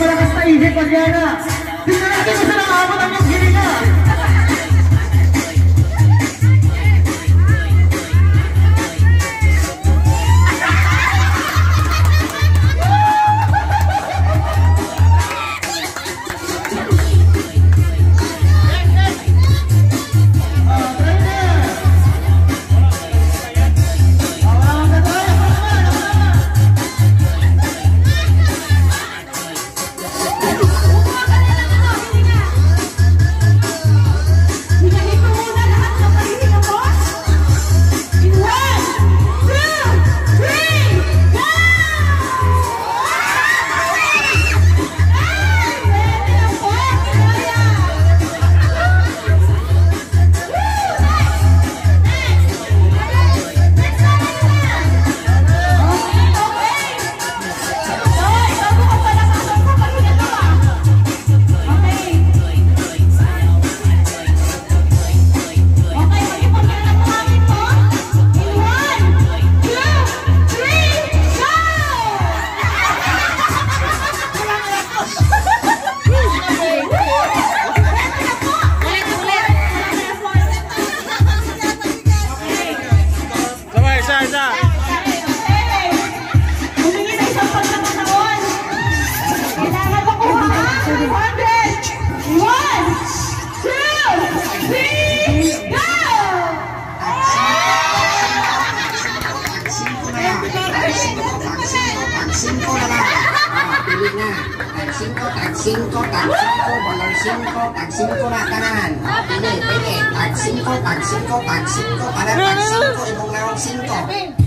आपको रास्ता इजी पड़ जाएगा। जिस तरह से दूसरा आप बताएँगे pagsingko, pagsingko na tanan. Pili, ah, pili, pagsingko, pagsingko, pagsingko, para pagsingko, ibong naong singko.